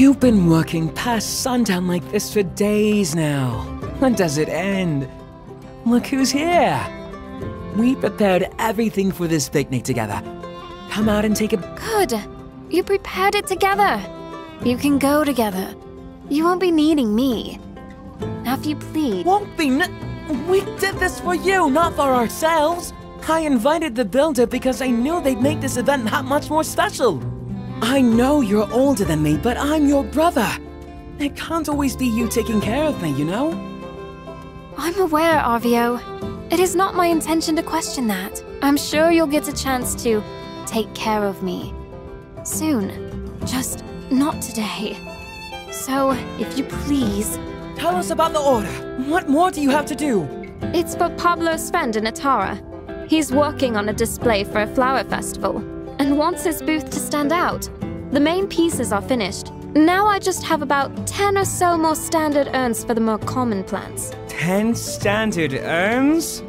You've been working past sundown like this for days now. When does it end? Look who's here. We prepared everything for this picnic together. Come out and take a... Good. You prepared it together. You can go together. You won't be needing me. Now, if you please. Won't be n- We did this for you, not for ourselves. I invited the builder because I knew they'd make this event that much more special. I know you're older than me, but I'm your brother. It can't always be you taking care of me, you know? I'm aware, Arvio. It is not my intention to question that. I'm sure you'll get a chance to take care of me. Soon. Just not today. So, if you please. Tell us about the order. What more do you have to do? It's for Pablo's friend in Atara. He's working on a display for a flower festival and wants his booth to stand out. The main pieces are finished. Now I just have about 10 or so more standard urns for the more common plants. Ten standard urns?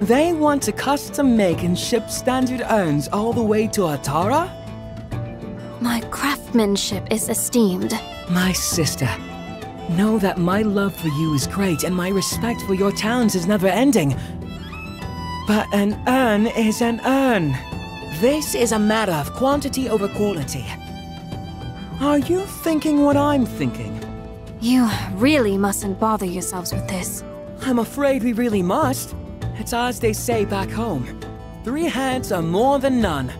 They want to custom make and ship standard urns all the way to Atara? My craftsmanship is esteemed. My sister, know that my love for you is great and my respect for your talents is never ending. But an urn is an urn. This is a matter of quantity over quality. Are you thinking what I'm thinking? You really mustn't bother yourselves with this. I'm afraid we really must. It's as they say back home. Three heads are more than none.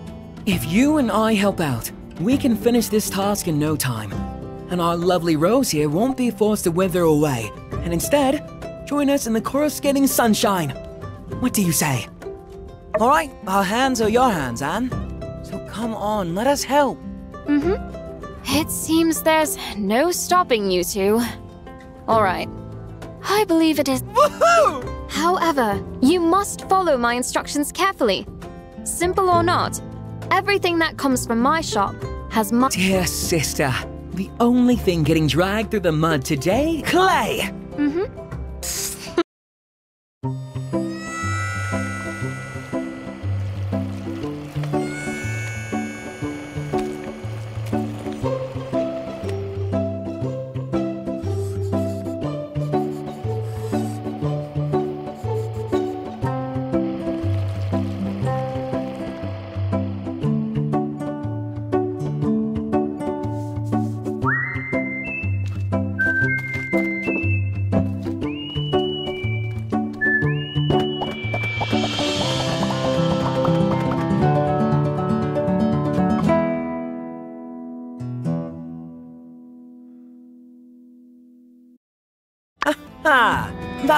If you and I help out, we can finish this task in no time. And our lovely Rose here won't be forced to wither away, and instead, join us in the coruscating sunshine. What do you say? Alright, our hands are your hands, Anne. So come on, let us help. Mm-hmm. It seems there's no stopping you two. All right. I believe it is. Woohoo! However, you must follow my instructions carefully. Simple or not, everything that comes from my shop has my. Dear sister, the only thing getting dragged through the mud today, clay! Mm-hmm.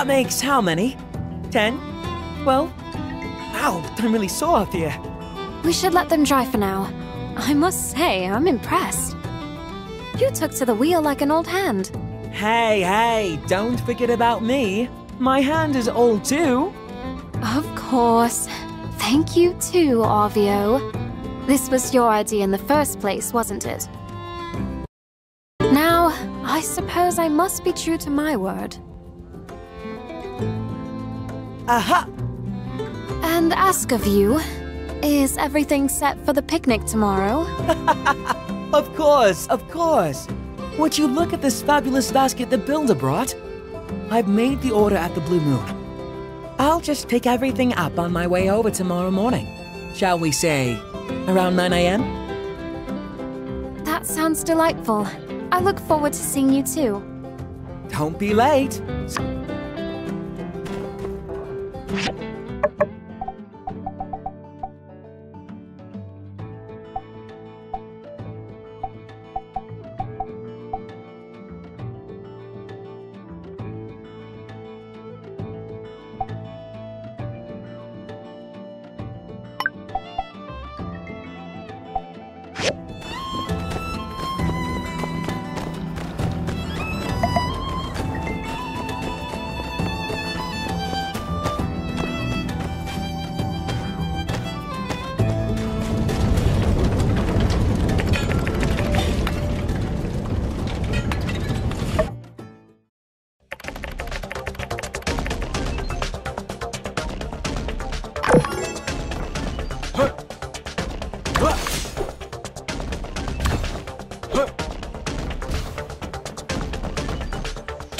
That makes how many? Ten? Well, ow, I'm really sore up here. We should let them dry for now. I must say, I'm impressed. You took to the wheel like an old hand. Hey, hey, don't forget about me. My hand is old too. Of course. Thank you too, Arvio. This was your idea in the first place, wasn't it? Now, I suppose I must be true to my word. Aha! And ask of you, is everything set for the picnic tomorrow? Of course, of course. Would you look at this fabulous basket the builder brought? I've made the order at the Blue Moon. I'll just pick everything up on my way over tomorrow morning. Shall we say, around 9 a.m.? That sounds delightful. I look forward to seeing you too. Don't be late you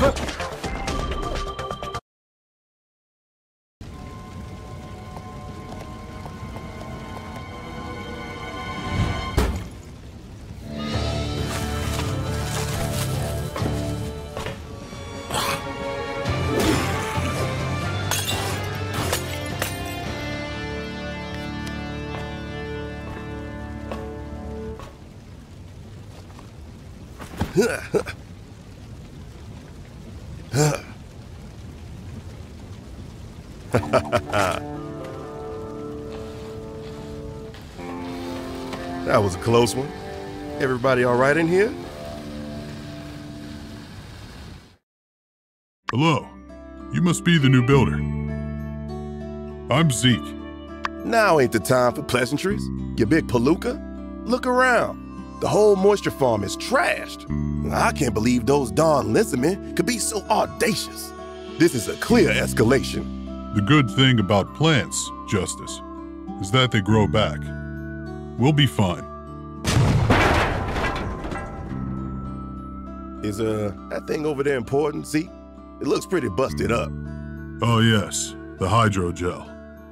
Huh. that was a close one. Everybody all right in here? Hello. You must be the new builder. I'm Zeke. Now ain't the time for pleasantries. You big palooka. Look around. The whole moisture farm is trashed. I can't believe those darn Linsemen could be so audacious. This is a clear escalation. The good thing about plants, Justice, is that they grow back. We'll be fine. Is uh that thing over there important, Zeke? It looks pretty busted up. Oh yes, the hydrogel.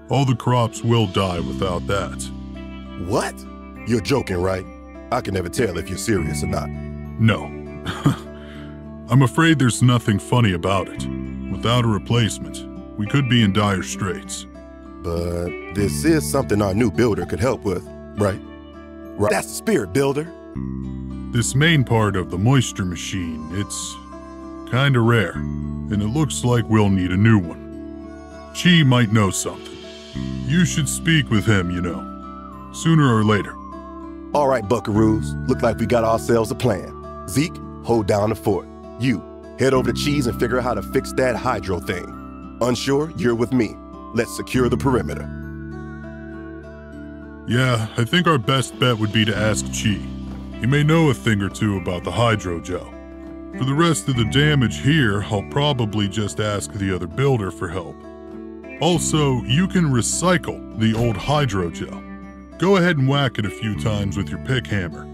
All the crops will die without that. What? You're joking, right? I can never tell if you're serious or not. No. I'm afraid there's nothing funny about it. Without a replacement, we could be in dire straits. But this is something our new builder could help with, right? Right. That's the spirit builder. This main part of the moisture machine, it's kinda rare, and it looks like we'll need a new one. Qi might know something. You should speak with him, you know. Sooner or later. All right, buckaroos. Look like we got ourselves a plan. Zeke, hold down the fort. You, head over to Qi's and figure out how to fix that hydro thing. Unsure, you're with me. Let's secure the perimeter. Yeah, I think our best bet would be to ask Qi. He may know a thing or two about the hydrogel. For the rest of the damage here, I'll probably just ask the other builder for help. Also, you can recycle the old hydrogel. Go ahead and whack it a few times with your pick hammer.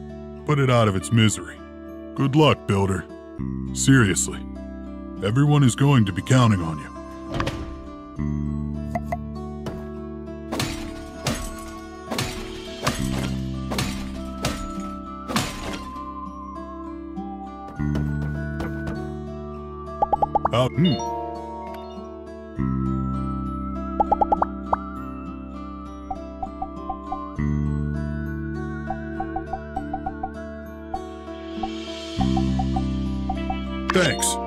Put it out of its misery. Good luck, builder. Seriously. Everyone is going to be counting on you. Uh, hmm. Thanks.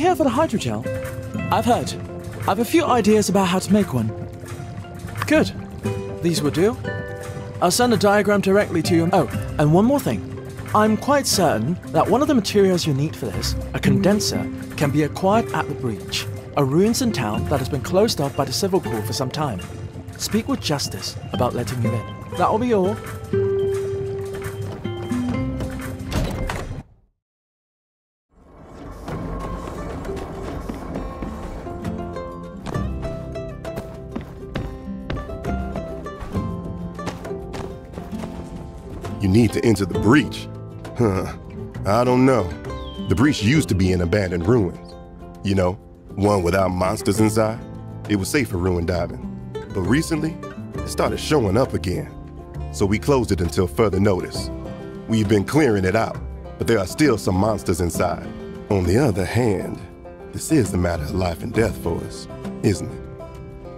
Here for the hydrogel? I've heard. I've a few ideas about how to make one. Good. These will do. I'll send a diagram directly to you. Oh, and one more thing. I'm quite certain that one of the materials you need for this, a condenser, can be acquired at the breach, a ruins in town that has been closed off by the Civil Corps for some time. Speak with Justice about letting you in. That'll be all. Need to enter the breach. Huh. I don't know. The breach used to be an abandoned ruins. You know, one without monsters inside. It was safe for ruin diving. But recently, it started showing up again. So we closed it until further notice. We've been clearing it out, but there are still some monsters inside. On the other hand, this is a matter of life and death for us, isn't it?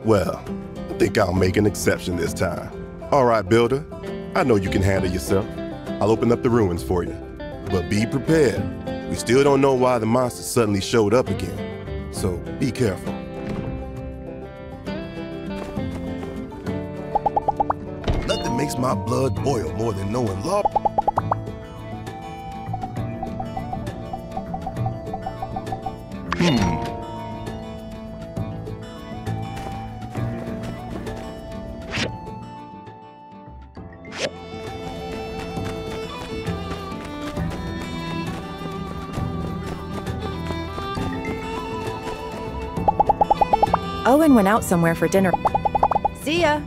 Well, I think I'll make an exception this time. All right, Builder. I know you can handle yourself. I'll open up the ruins for you. But be prepared. We still don't know why the monster suddenly showed up again. So be careful. Nothing makes my blood boil more than knowing law. Owen went out somewhere for dinner. See ya.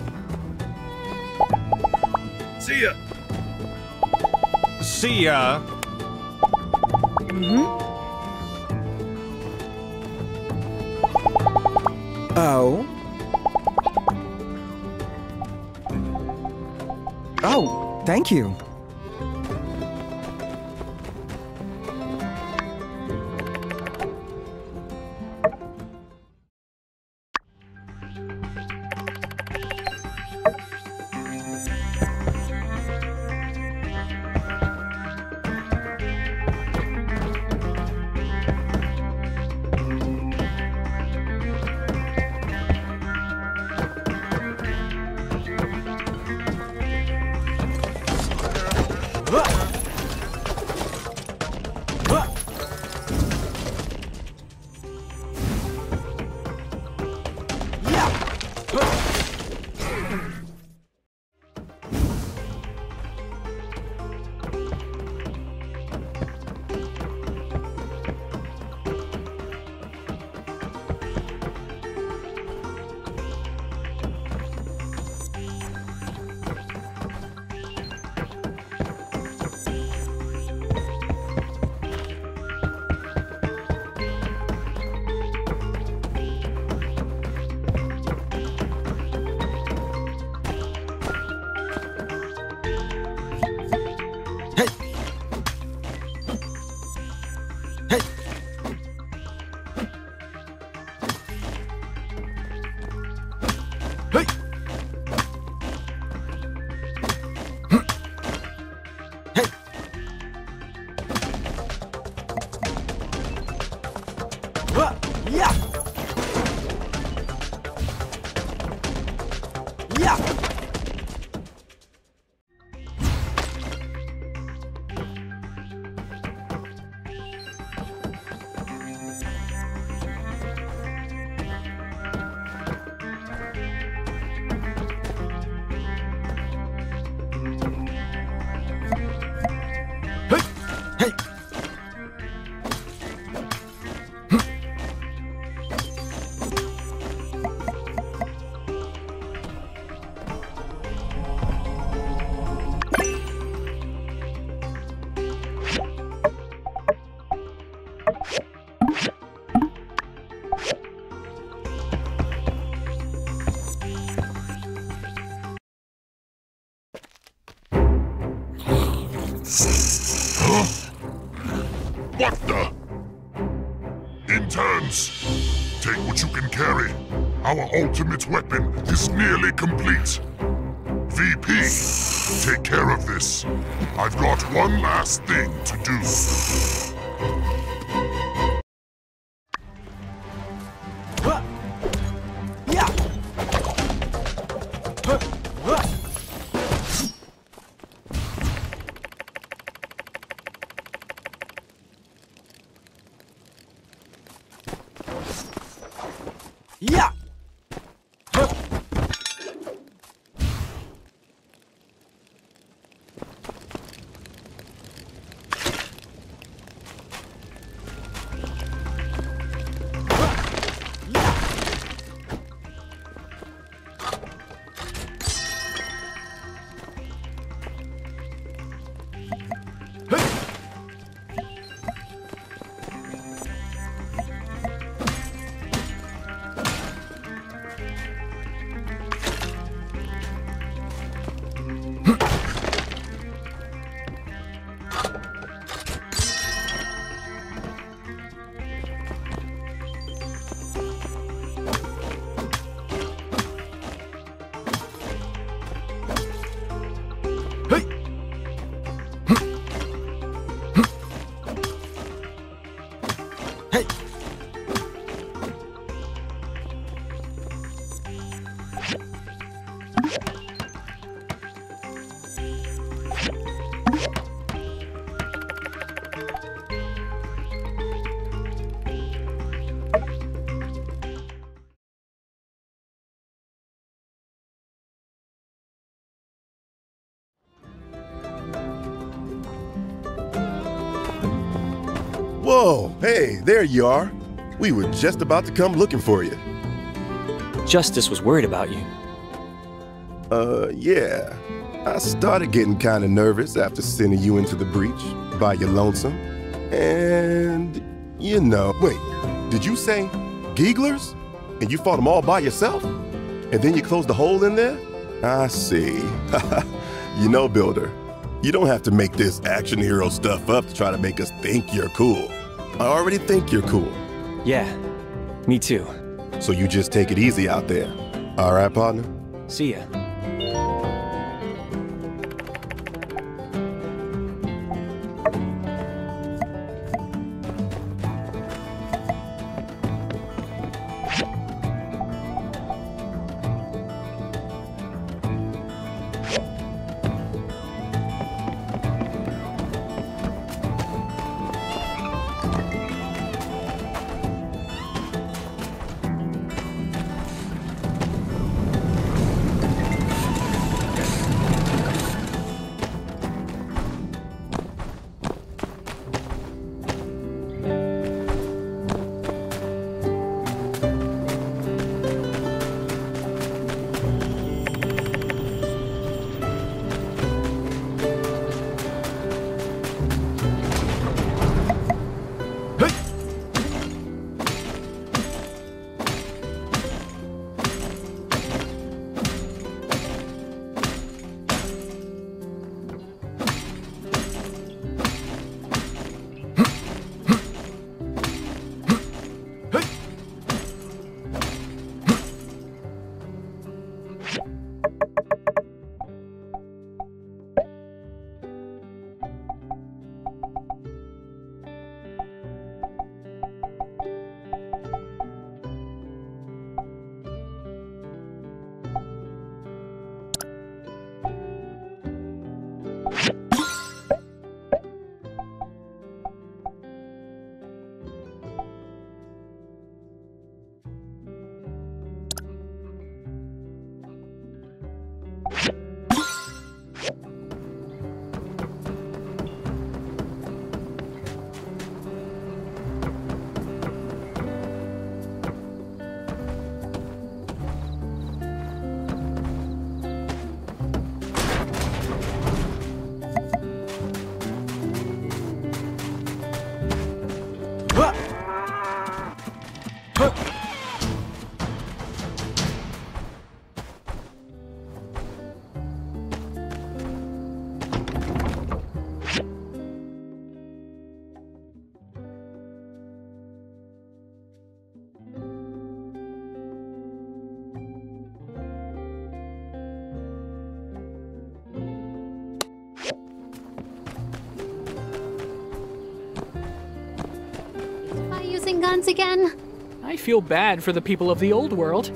See ya. See ya. Mm hmm Oh? Oh, thank you. What Our ultimate weapon is nearly complete. VP, take care of this. I've got one last thing there you are. We were just about to come looking for you. Justice was worried about you. Uh, yeah. I started getting kind of nervous after sending you into the breach by your lonesome. And, you know, wait, did you say Geeglers? And you fought them all by yourself? And then you closed the hole in there? I see. you know, Builder, you don't have to make this action hero stuff up to try to make us think you're cool. I already think you're cool. Yeah, me too. So you just take it easy out there. All right, partner? See ya. Again? I feel bad for the people of the old world.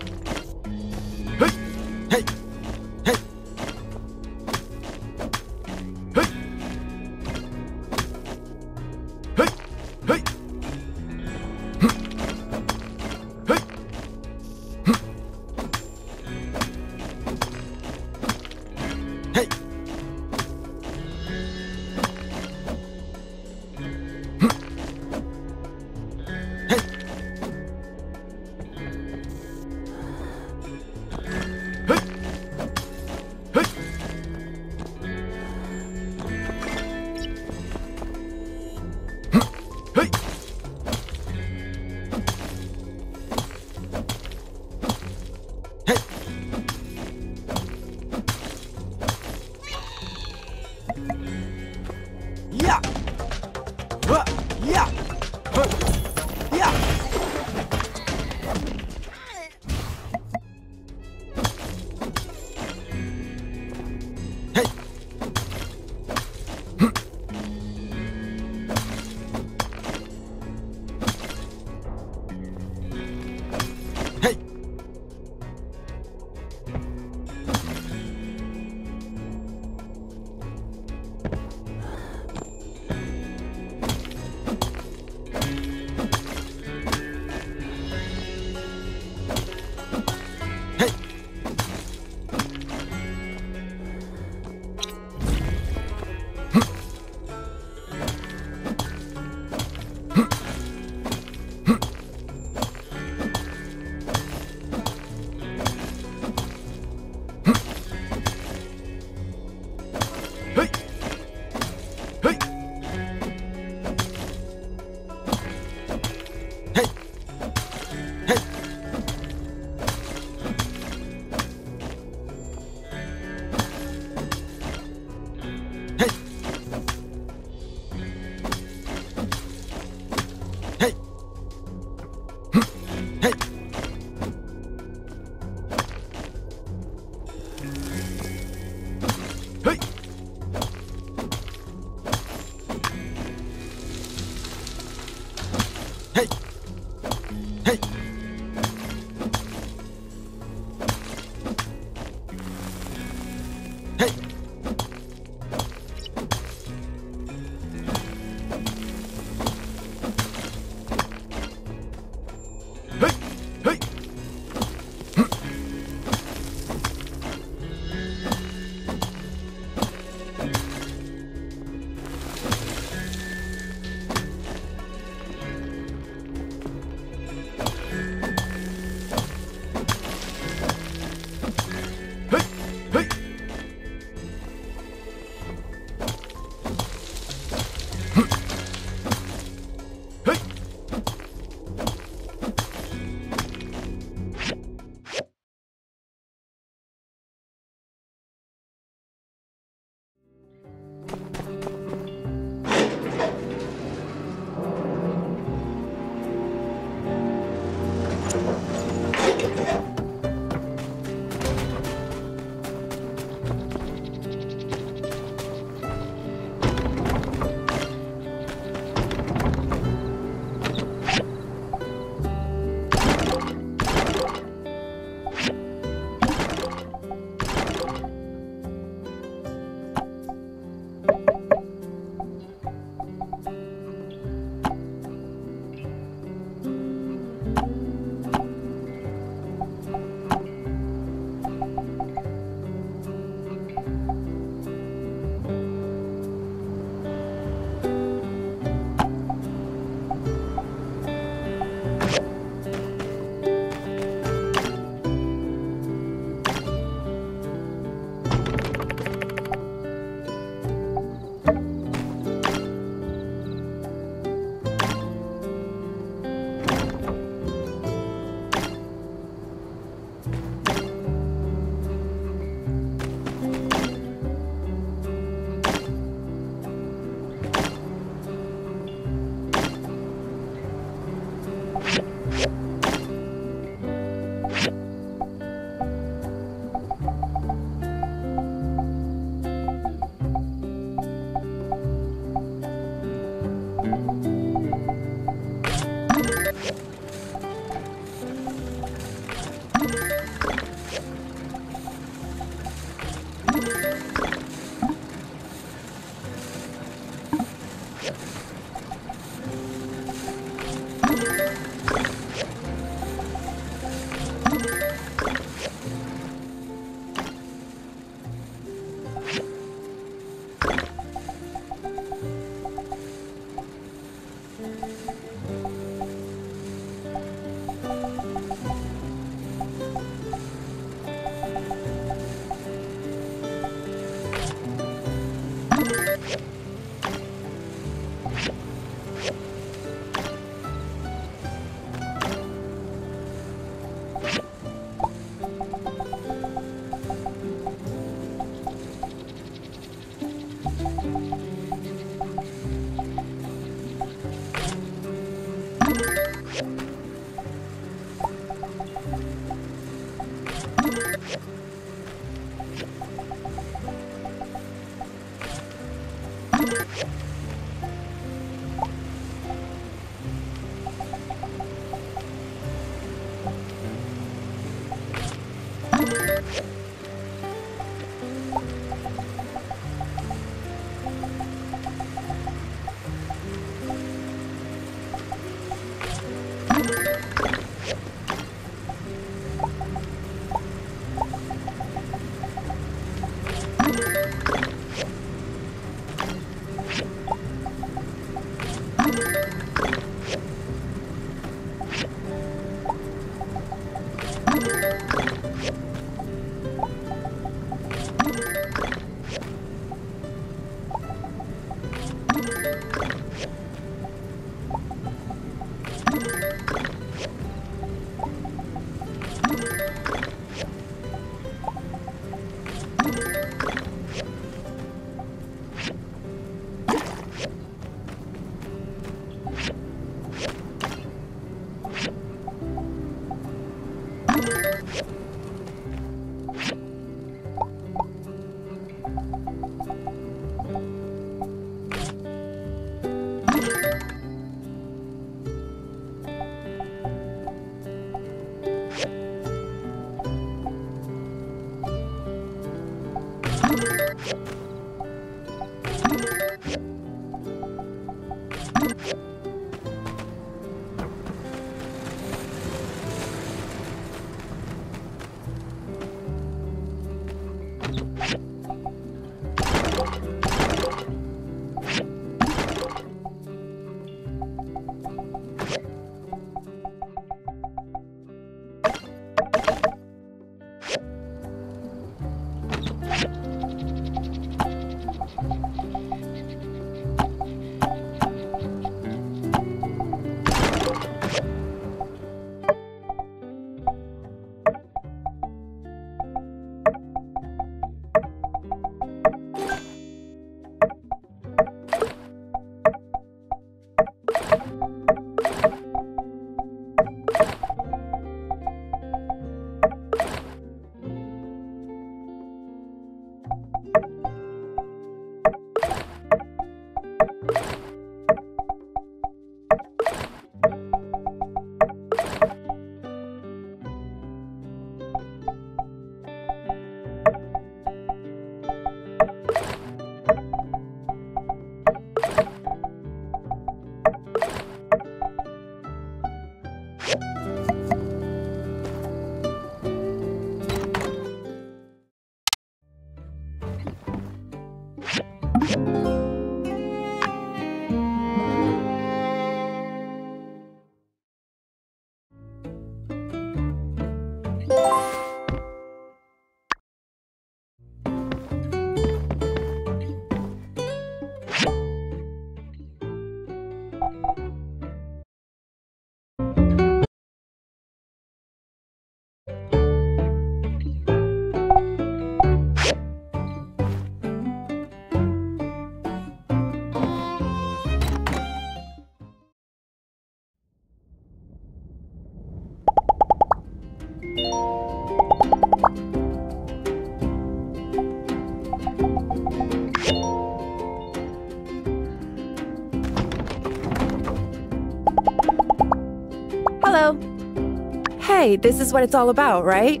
Hey, this is what it's all about, right?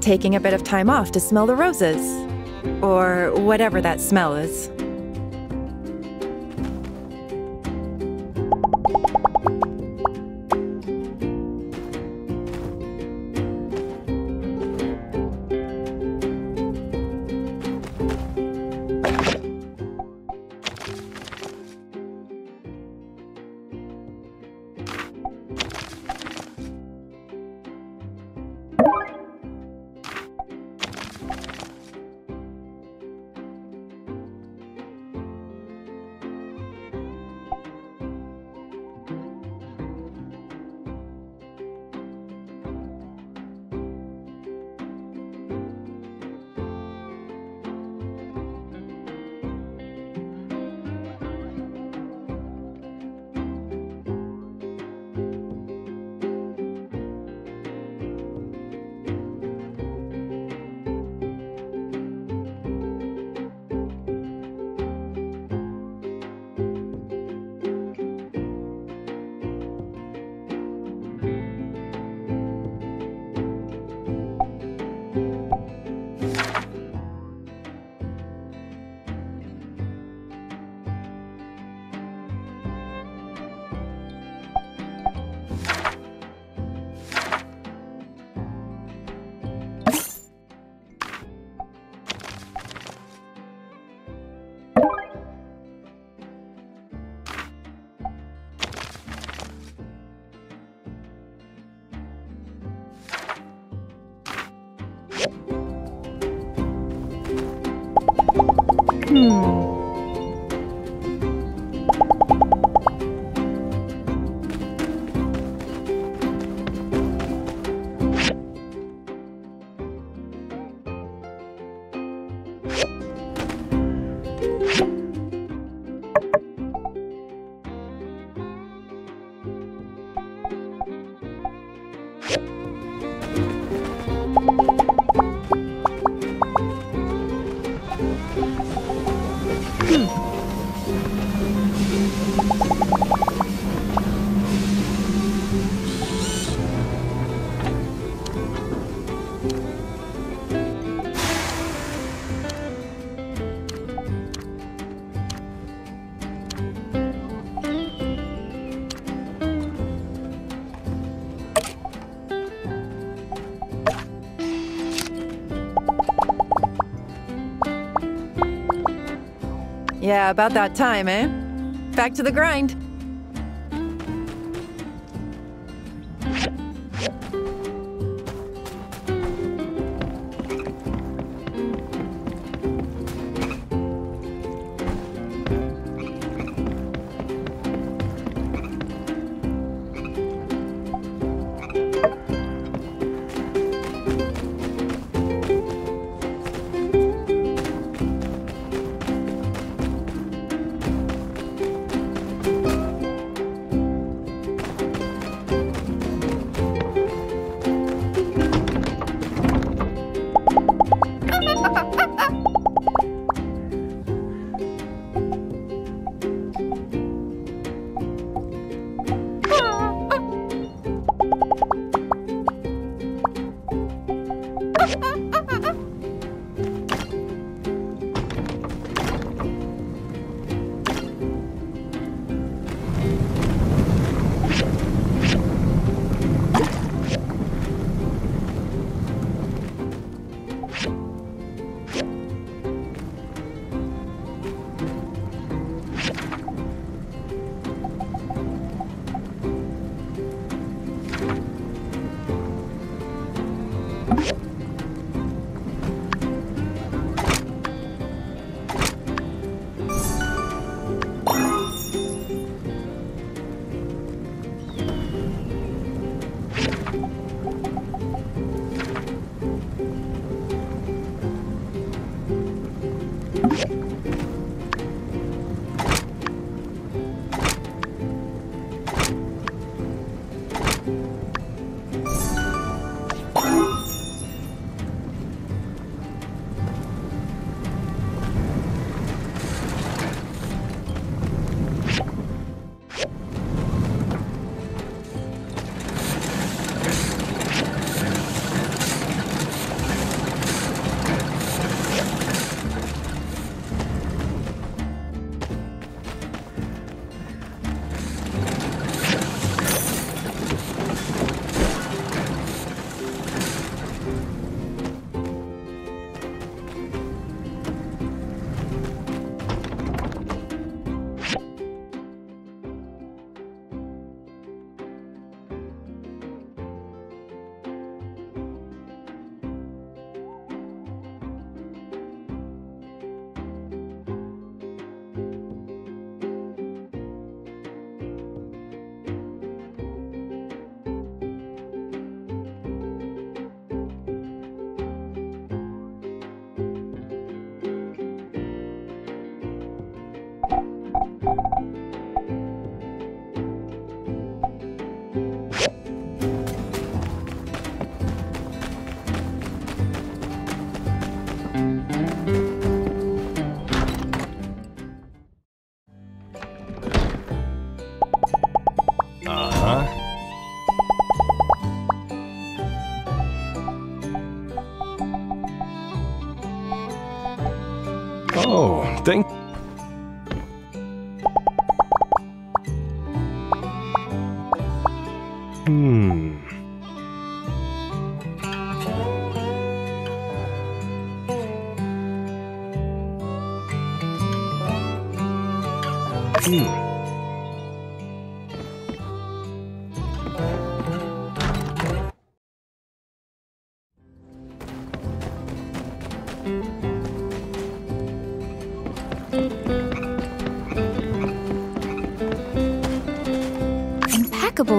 Taking a bit of time off to smell the roses. Or whatever that smell is. Yeah, about that time, eh? Back to the grind.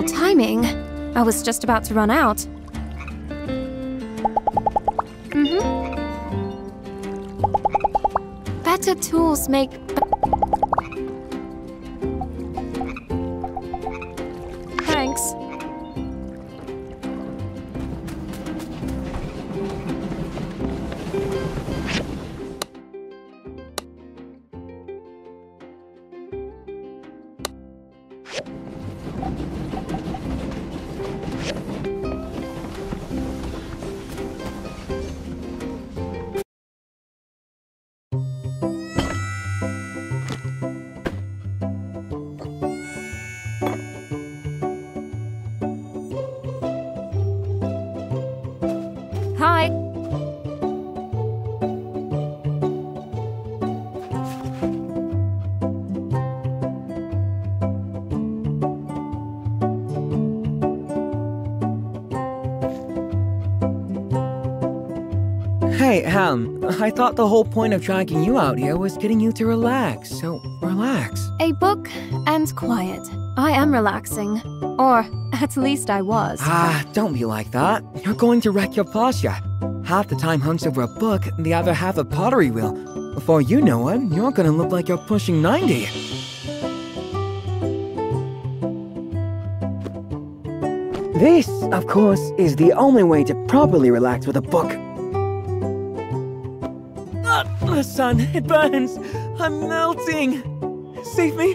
Timing. I was just about to run out. Mm-hmm. Better tools make... Hey, Ham, I thought the whole point of dragging you out here was getting you to relax, so relax. A book and quiet. I am relaxing. Or, at least I was. Ah, don't be like that. You're going to wreck your posture. Half the time hunched over a book, the other half a pottery wheel. Before you know it, you're gonna look like you're pushing 90. This, of course, is the only way to properly relax with a book. The sun, it burns. I'm melting. Save me.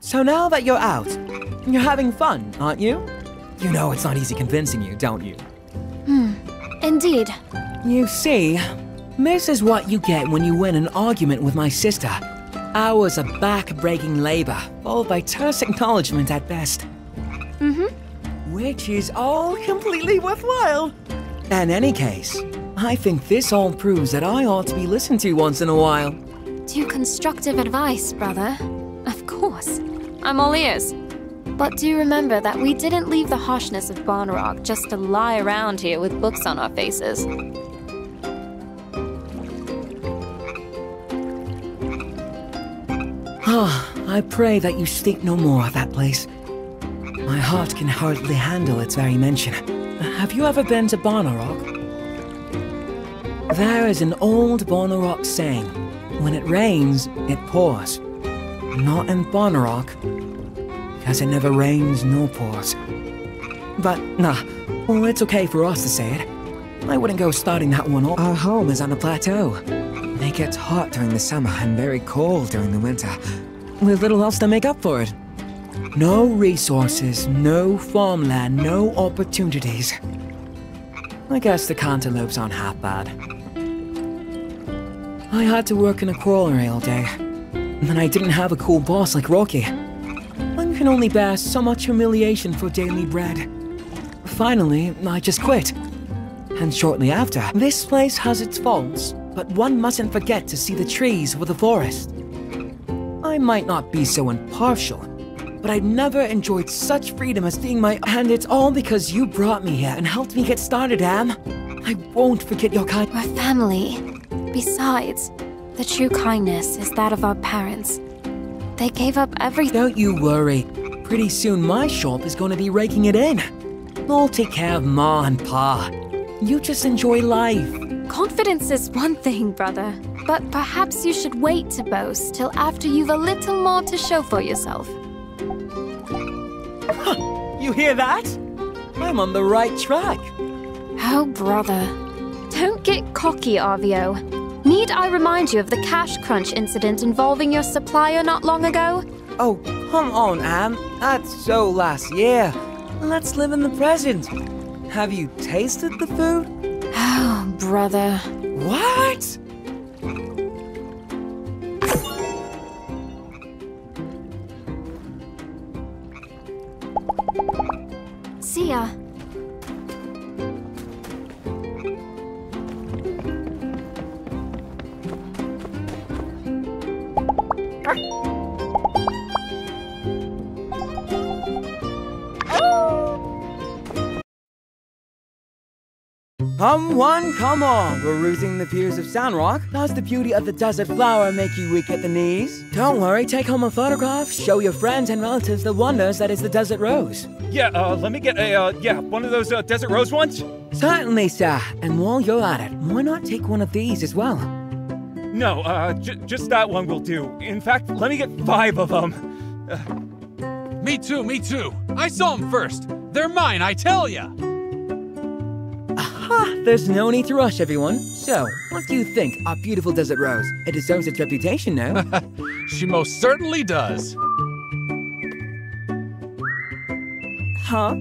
So now that you're out, you're having fun, aren't you? You know it's not easy convincing you, don't you? Hmm. Indeed. You see, this is what you get when you win an argument with my sister. Hours of back-breaking labor, followed by terse acknowledgement at best. Mm-hmm. Which is all completely worthwhile. In any case, I think this all proves that I ought to be listened to once in a while. To constructive advice, brother. Of course. I'm all ears. But do remember that we didn't leave the harshness of Barnarok just to lie around here with books on our faces. I pray that you speak no more of that place. My heart can hardly handle its very mention. Have you ever been to Barnarok? There is an old Barnarok saying, when it rains, it pours. Not in Barnarok, because it never rains nor pours. But, nah, well, it's okay for us to say it. I wouldn't go starting that one off. Our home is on a plateau. It gets hot during the summer and very cold during the winter, with little else to make up for it. No resources, no farmland, no opportunities. I guess the cantaloupes aren't half bad. I had to work in a quarry all day, and then I didn't have a cool boss like Rocky. One can only bear so much humiliation for daily bread. Finally, I just quit. And shortly after, this place has its faults, but one mustn't forget to see the trees for the forest. I might not be so impartial, but I've never enjoyed such freedom as being my- And it's all because you brought me here and helped me get started, Am. I won't forget your kind- We're family. Besides, the true kindness is that of our parents. They gave up everything. Don't you worry. Pretty soon my shop is going to be raking it in. I'll take care of Ma and Pa. You just enjoy life. Confidence is one thing, brother. But perhaps you should wait to boast till after you've a little more to show for yourself. You hear that? I'm on the right track. Oh, brother. Don't get cocky, Arvio. Need I remind you of the cash crunch incident involving your supplier not long ago? Oh, come on, Am. That's so last year. Let's live in the present. Have you tasted the food? Oh, brother. What? Come one, come all, perusing the piers of Sandrock. Does the beauty of the desert flower make you weak at the knees? Don't worry, take home a photograph, show your friends and relatives the wonders that is the desert rose. Yeah, uh, let me get a, uh, yeah, one of those uh, desert rose ones. Certainly, sir. And while you're at it, why not take one of these as well? No, uh, j- just that one will do. In fact, let me get five of them. Me too, me too. I saw them first. They're mine, I tell ya. Aha! There's no need to rush, everyone. So, what do you think, our beautiful desert rose? It deserves its reputation, no? She most certainly does. huh?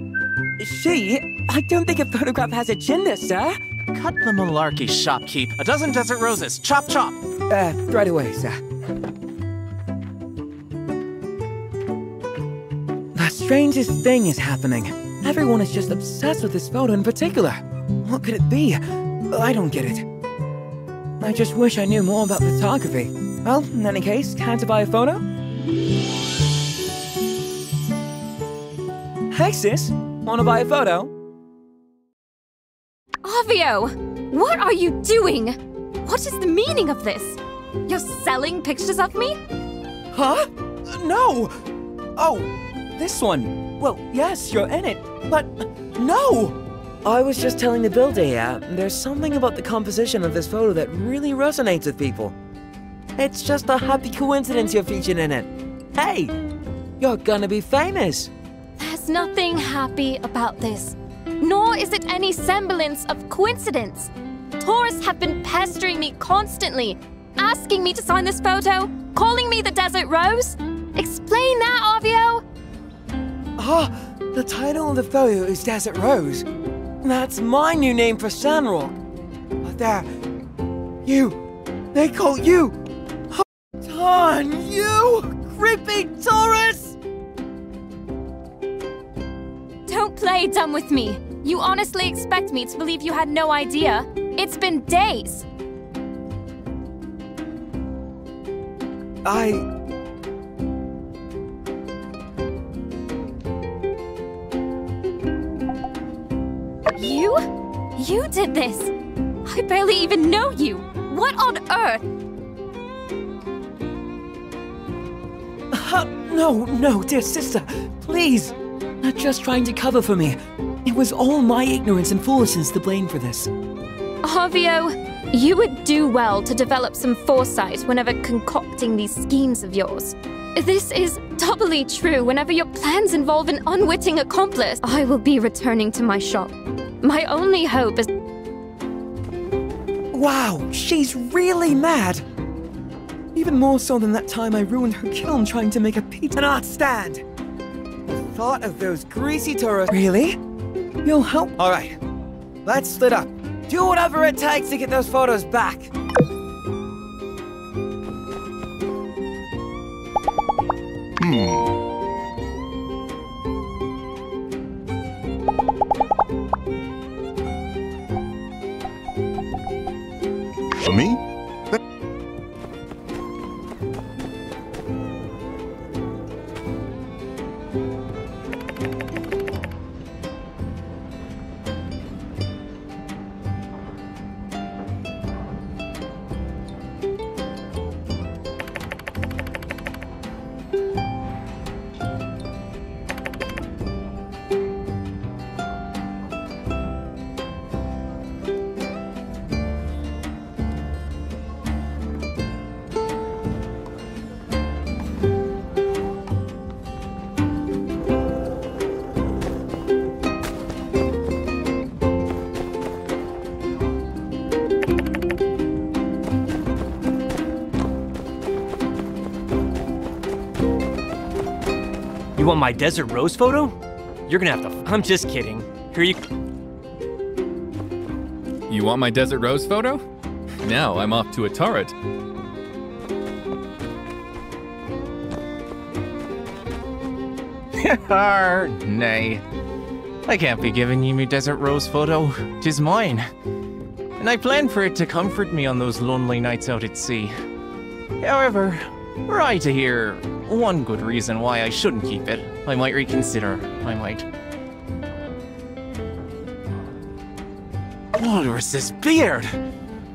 She? I don't think a photograph has a gender, sir. Cut the malarkey, shopkeep. A dozen desert roses. Chop, chop. Uh, right away, sir. The strangest thing is happening. Everyone is just obsessed with this photo in particular. What could it be? I don't get it. I just wish I knew more about photography. Well, in any case, time to buy a photo? Hey, sis. Wanna buy a photo? Arvio! What are you doing? What is the meaning of this? You're selling pictures of me? Huh? No! Oh, this one. Well, yes, you're in it, but no! I was just telling the builder here, there's something about the composition of this photo that really resonates with people. It's just a happy coincidence you're featured in it. Hey, you're gonna be famous. There's nothing happy about this, nor is it any semblance of coincidence. Tourists have been pestering me constantly, asking me to sign this photo, calling me the Desert Rose. Explain that, Arvio. Ah, the title of the photo is Desert Rose. That's my new name for Sandrock. But there, you, they call you. Ton, you creepy Taurus! Don't play dumb with me. You honestly expect me to believe you had no idea? It's been days. I. You did this. I barely even know you. What on earth? Uh, no, no, dear sister, please. They're just trying to cover for me. It was all my ignorance and foolishness to blame for this. Arvio, you would do well to develop some foresight whenever concocting these schemes of yours. This is doubly true whenever your plans involve an unwitting accomplice. I will be returning to my shop. My only hope is. Wow, she's really mad. Even more so than that time I ruined her kiln trying to make a pizza an art stand. The thought of those greasy tourists. Really? You'll help? Alright, let's split up. Do whatever it takes to get those photos back. Hmm. For me? My desert rose photo? You're gonna have to. I'm just kidding. Here you. You want my desert rose photo? Now I'm off to a turret. Arr, nay. I can't be giving you me desert rose photo. Tis mine. And I planned for it to comfort me on those lonely nights out at sea. However, were I to hear one good reason why I shouldn't keep it, I might reconsider. I might. Walrus's beard!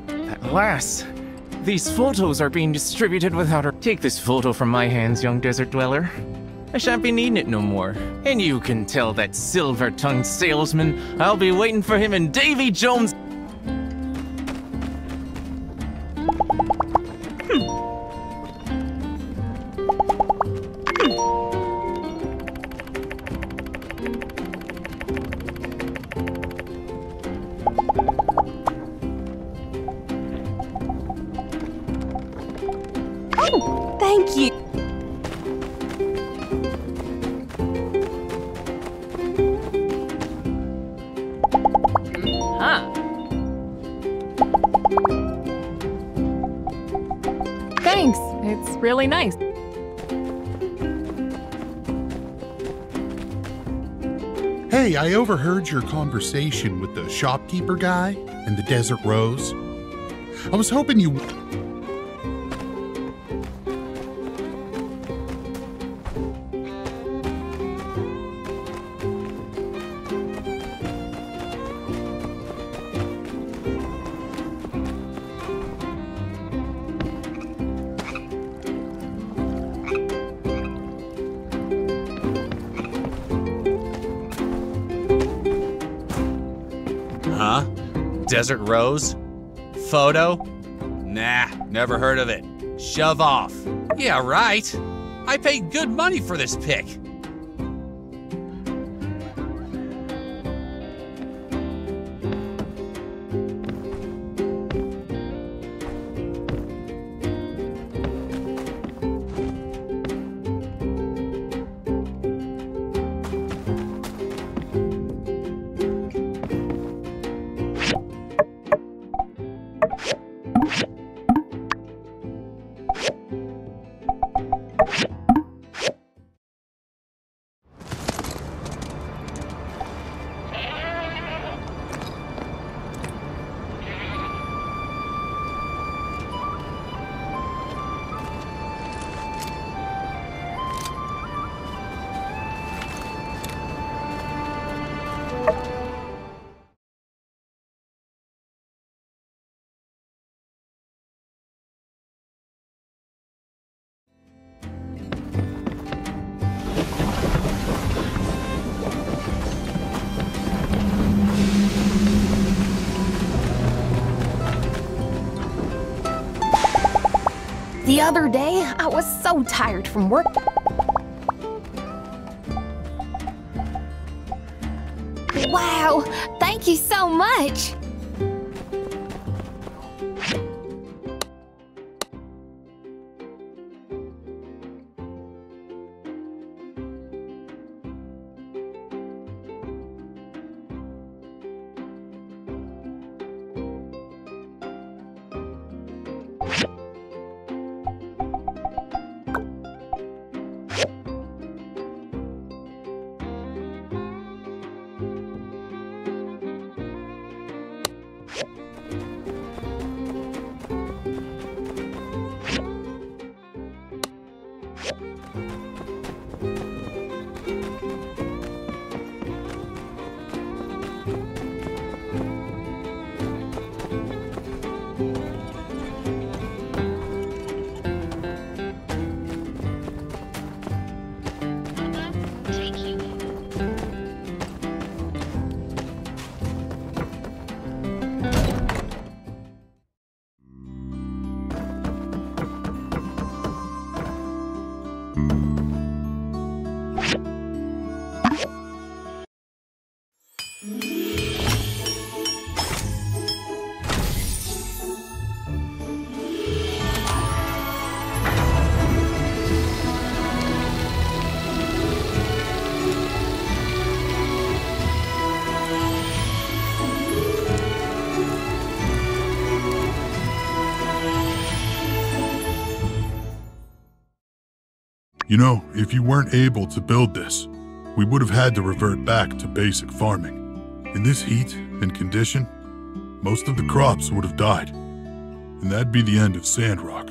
At last, these photos are being distributed without her. Take this photo from my hands, young desert dweller. I shan't be needing it no more. And you can tell that silver tongued salesman I'll be waiting for him in Davy Jones. Overheard your conversation with the shopkeeper guy and the Desert Rose. I was hoping you. Desert Rose? Photo? Nah, never heard of it. Shove off. Yeah, right. I paid good money for this pic. Other day, I was so tired from work. Wow, thank you so much. うん。Know, if you weren't able to build this, we would have had to revert back to basic farming. In this heat and condition, most of the crops would have died, and that'd be the end of Sandrock.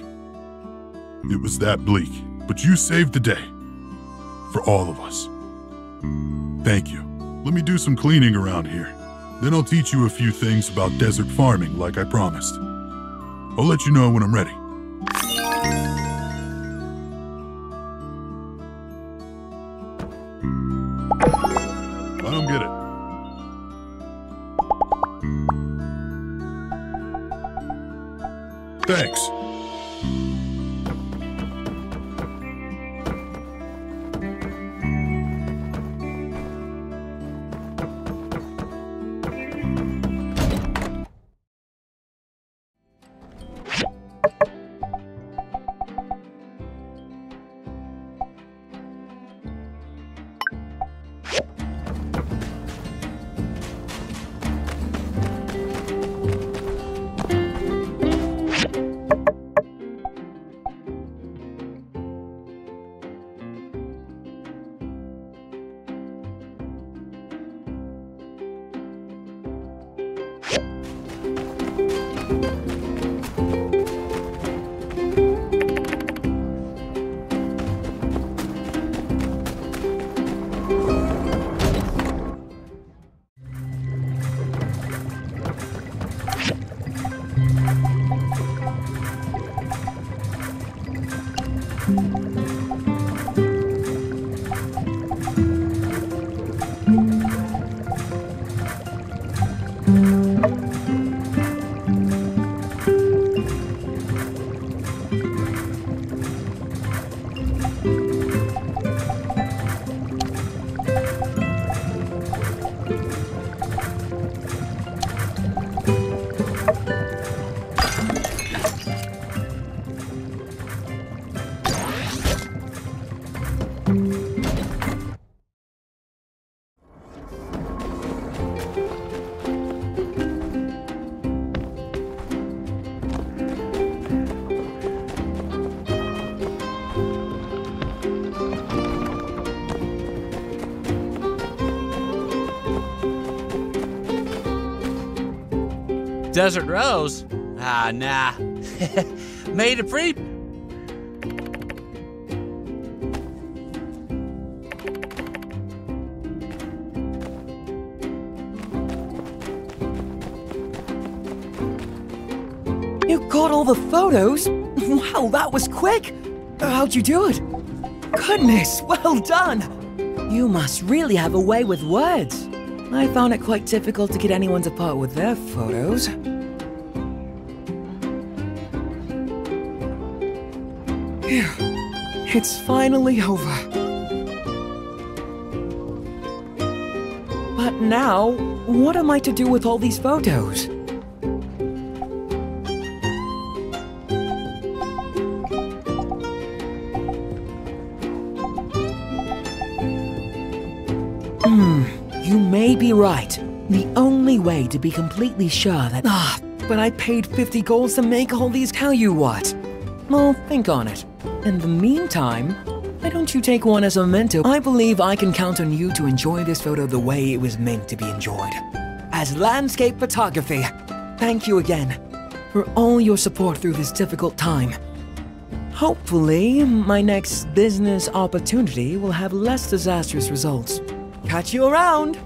It was that bleak, but you saved the day. For all of us. Thank you. Let me do some cleaning around here. Then I'll teach you a few things about desert farming like I promised. I'll let you know when I'm ready. Desert Rose? Ah, nah. Made it pretty. You got all the photos? Wow, that was quick! How'd you do it? Goodness, well done! You must really have a way with words. I found it quite difficult to get anyone to part with their photos. It's finally over. But now, what am I to do with all these photos? Hmm, you may be right. The only way to be completely sure that. Ah, but I paid 50 golds to make all these. Tell you what. Well, think on it. In the meantime, why don't you take one as a memento? I believe I can count on you to enjoy this photo the way it was meant to be enjoyed. As landscape photography, thank you again for all your support through this difficult time. Hopefully, my next business opportunity will have less disastrous results. Catch you around!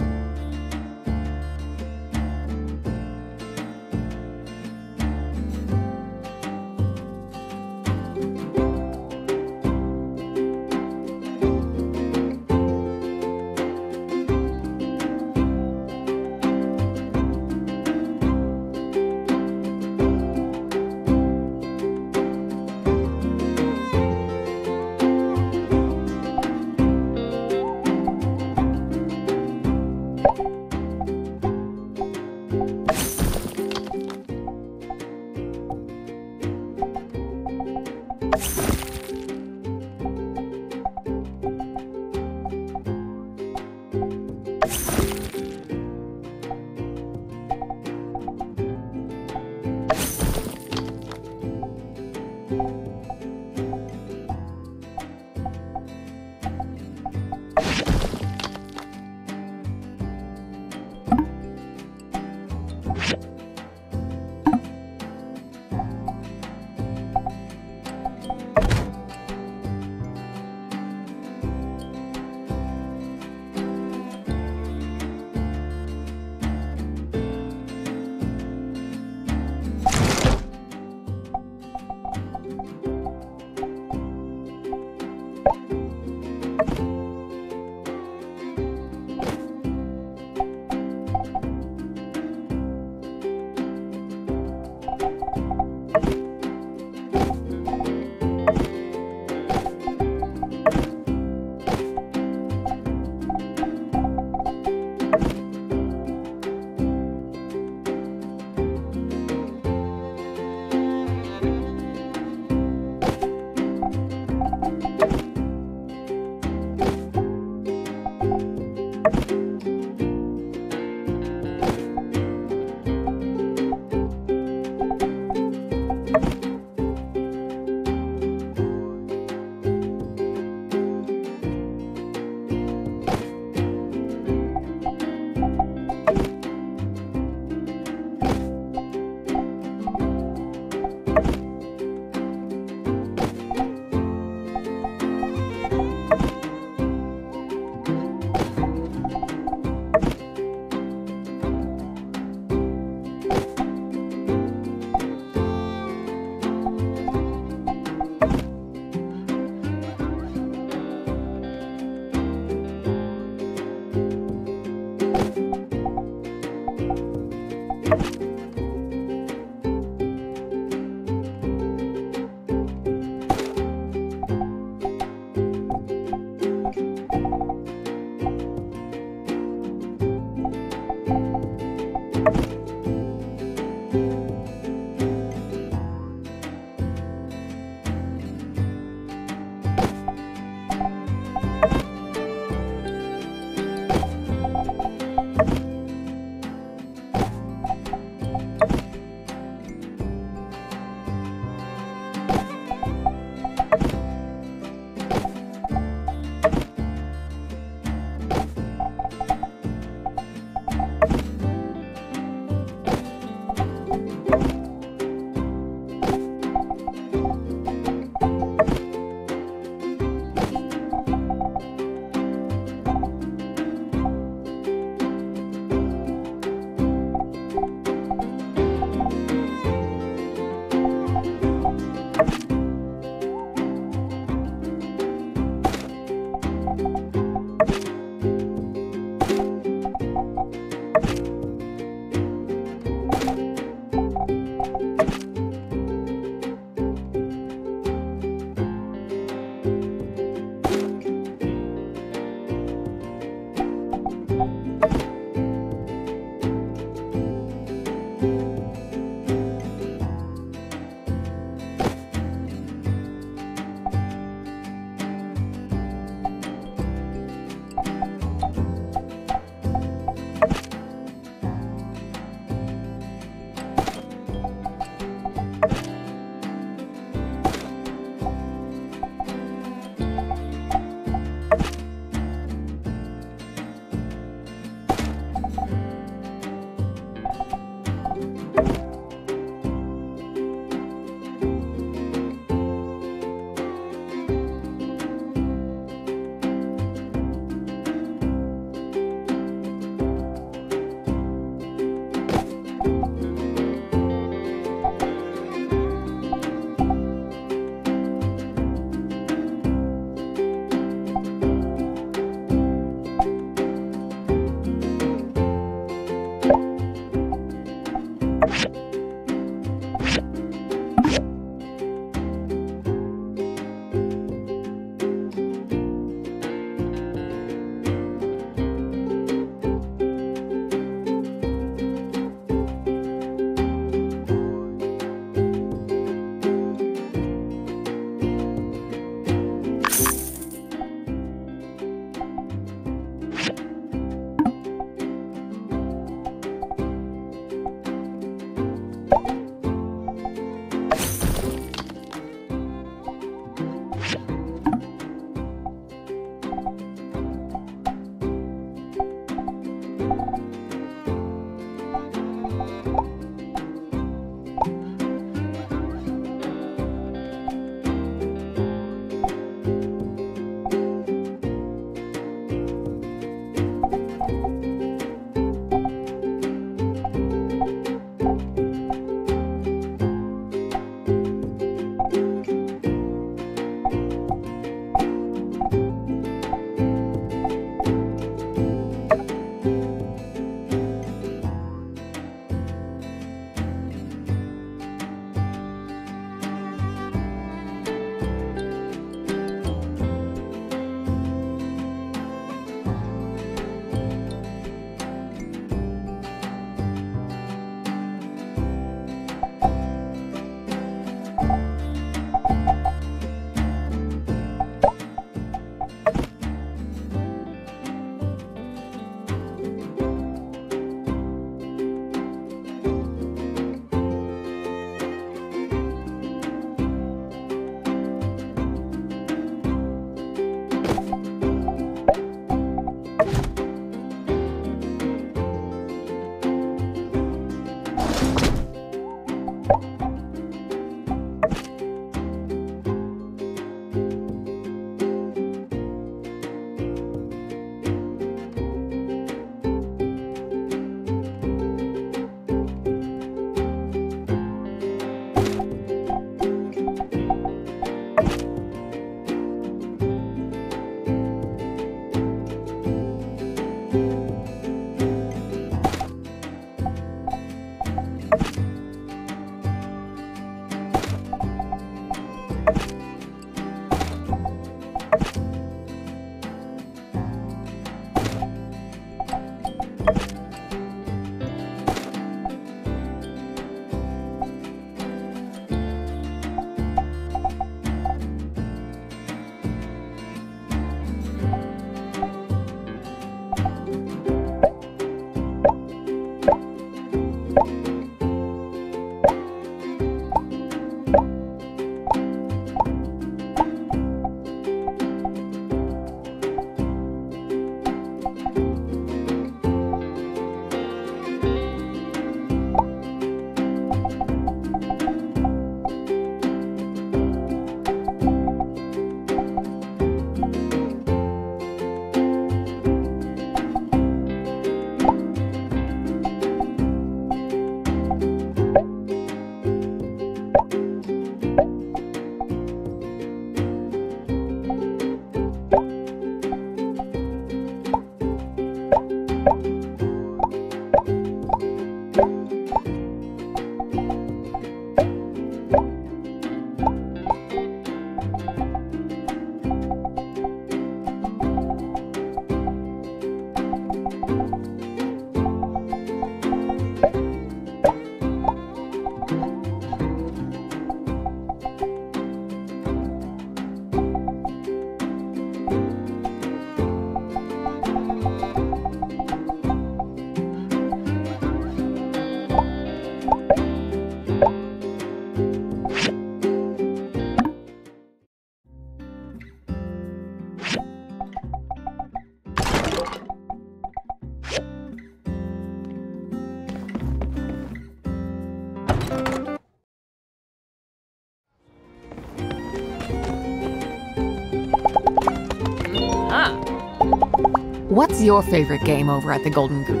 What's your favorite game over at the Golden Goose?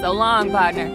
So long, partner.